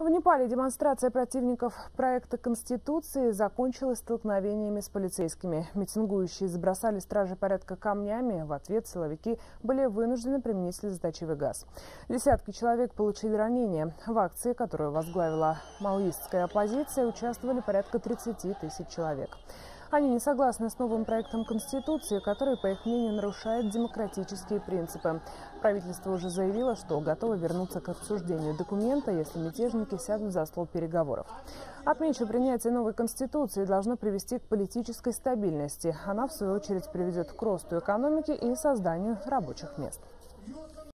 В Непале демонстрация противников проекта Конституции закончилась столкновениями с полицейскими. Митингующие забросали стражи порядка камнями. В ответ силовики были вынуждены применить слезоточивый газ. Десятки человек получили ранения. В акции, которую возглавила маоистская оппозиция, участвовали порядка 30 тысяч человек. Они не согласны с новым проектом Конституции, который, по их мнению, нарушает демократические принципы. Правительство уже заявило, что готово вернуться к обсуждению документа, если мятежники сядут за стол переговоров. Отмечу, принятие новой Конституции должно привести к политической стабильности. Она, в свою очередь, приведет к росту экономики и созданию рабочих мест.